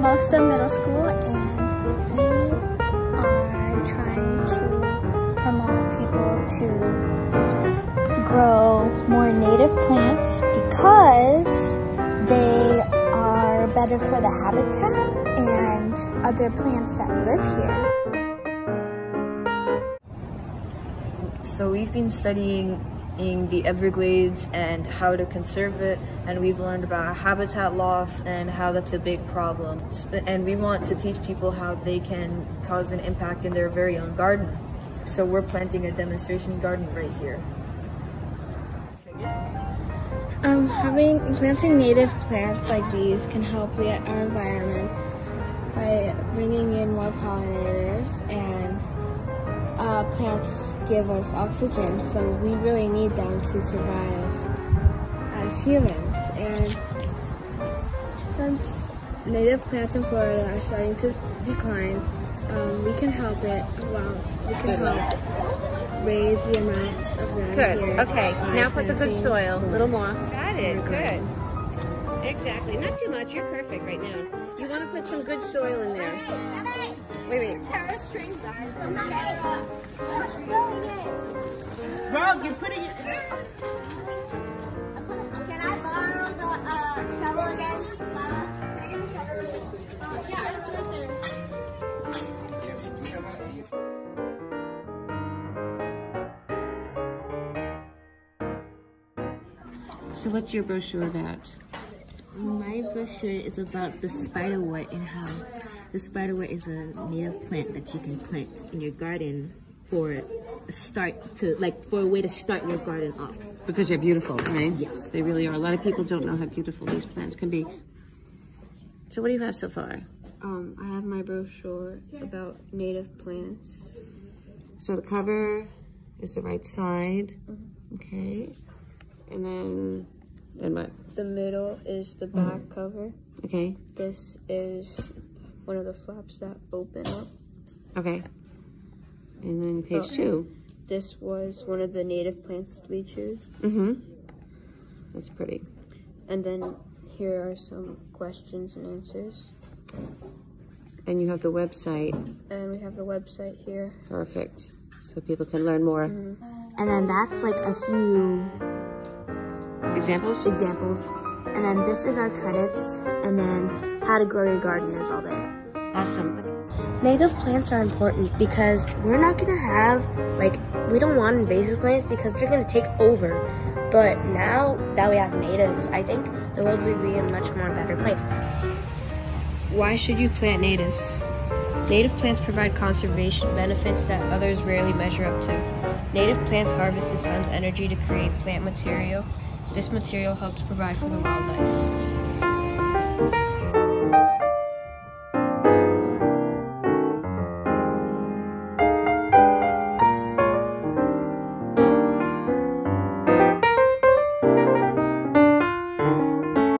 Plumosa Middle School and we are trying to promote people to grow more native plants because they are better for the habitat and other plants that live here. So we've been studying the Everglades and how to conserve it. And we've learned about habitat loss and how that's a big problem. And we want to teach people how they can cause an impact in their very own garden. So we're planting a demonstration garden right here. Um, having planting native plants like these can help our environment by bringing in more pollinators and uh, plants give us oxygen, so we really need them to survive as humans. And since native plants in Florida are starting to decline, um, we can help it. Well, we can help raise the amount of them Good. Here okay. Now put the good soil. A little more. Got it. Good. Exactly. Not too much. You're perfect right now. You want to put some good soil in there. Wait, wait. Terra strings Bro, you're putting it. Can I borrow the uh, shovel again? Lala, can I get the shovel? Yeah, it's right there. So what's your brochure about? My brochure is about the spiderwort and how the spiderwort is a native plant that you can plant in your garden for a start to like for a way to start your garden off. Because they're beautiful, right? Yes. They really are. A lot of people don't know how beautiful these plants can be. So what do you have so far? um, I have my brochure about native plants So the cover is the right side. Okay. And then, then what? the middle is the back cover Okay. this is one of the flaps that open up Okay. And then page Oh. two. this was one of the native plants we chose Mm-hmm. That's pretty. and then here are some questions and answers And you have the website. and we have the website here Perfect. So people can learn more. And then that's like a few Examples? examples. And then this is our credits. And then how to grow your garden is all there. Awesome. Native plants are important because we're not gonna have like we don't want invasive plants because they're gonna take over. But now that we have natives, I think the world would be a much more better place. Why should you plant natives? Native plants provide conservation benefits that others rarely measure up to. Native plants harvest the sun's energy to create plant material. This material helps provide for the wildlife.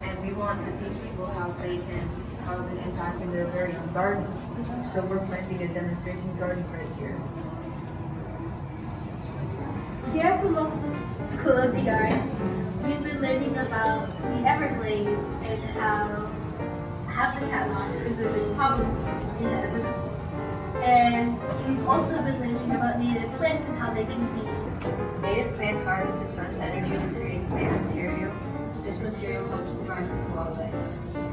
And we want to teach people how they can cause an impact in their very own garden. So we're planting a demonstration garden right here. Here at Plumosa School of learning about the Everglades and how habitat loss is a big problem in the Everglades. And we've also been learning about native plants and how they can be Native plants harvest the sun's energy to create plant material. This material helps provide for